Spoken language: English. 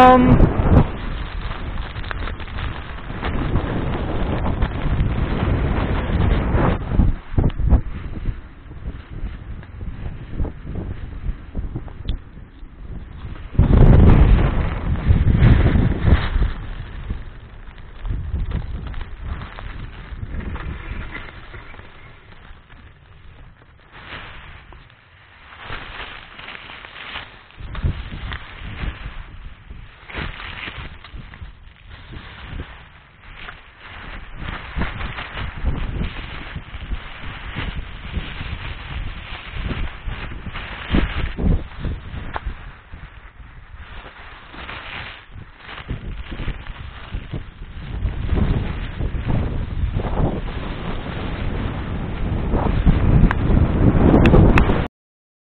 Um,